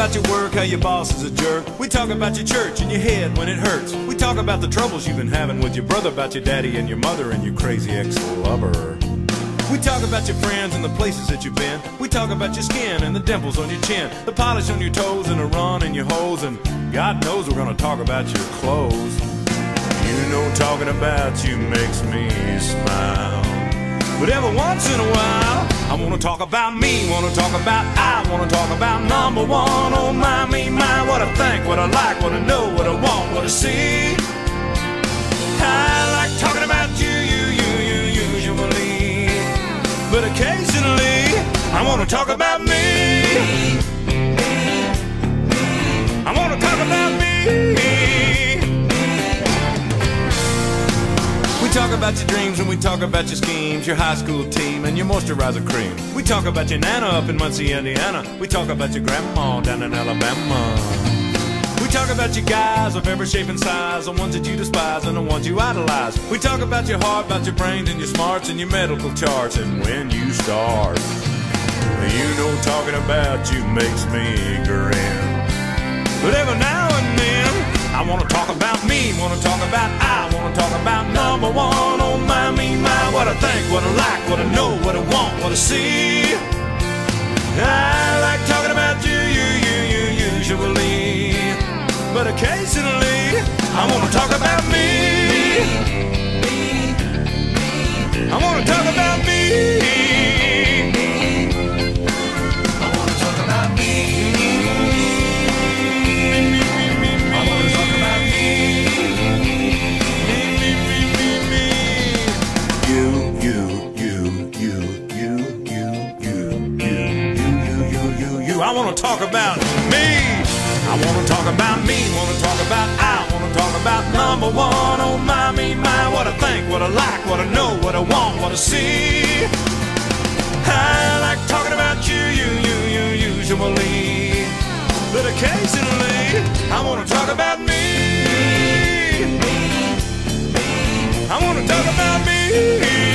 about your work, how your boss is a jerk. We talk about your church and your head when it hurts. We talk about the troubles you've been having with your brother, about your daddy and your mother and your crazy ex-lover. We talk about your friends and the places that you've been. We talk about your skin and the dimples on your chin, the polish on your toes and the run in your hose. And God knows we're gonna talk about your clothes. You know, talking about you makes me smile. But every once in a while, I wanna talk about me, wanna talk about I, wanna talk about number one. Oh my, me, my, what I think, what I like, what I know, what I want, what I see. I like talking about you, you, you, you, usually. But occasionally, I wanna talk about me. Talk about your dreams and we talk about your schemes, your high school team and your moisturizer cream. We talk about your nana up in Muncie, Indiana. We talk about your grandma down in Alabama. We talk about your guys of every shape and size, the ones that you despise and the ones you idolize. We talk about your heart, about your brains and your smarts and your medical charts and when you start. You know talking about you makes me grin. But every now wanna talk about me, wanna talk about I, wanna talk about number one. Oh my, me, my, what I think, what I like, what I know, what I want, what I see. I like talking about you, you, you, you, usually. But occasionally, I wanna talk about me. I wanna talk about me. Wanna talk about I. Wanna talk about number one. Oh my, me, my. What I think, what I like, what I know, what I want, what I see. I like talking about you, you, you, you, usually. But occasionally, I wanna talk about me. I wanna talk about me.